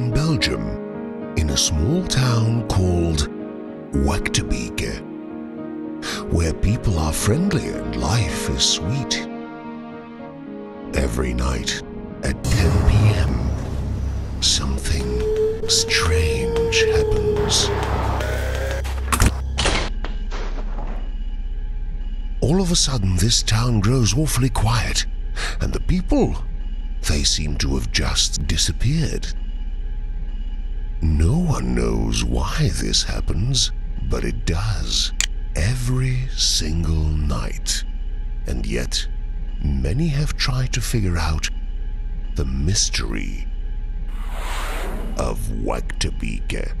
Belgium, in a small town called Wachtebeke, where people are friendly and life is sweet. Every night at 10 p.m., something strange happens. All of a sudden, this town grows awfully quiet, and the people, they seem to have just disappeared. No one knows why this happens, but it does every single night. And yet, many have tried to figure out the mystery of Wachtebeke.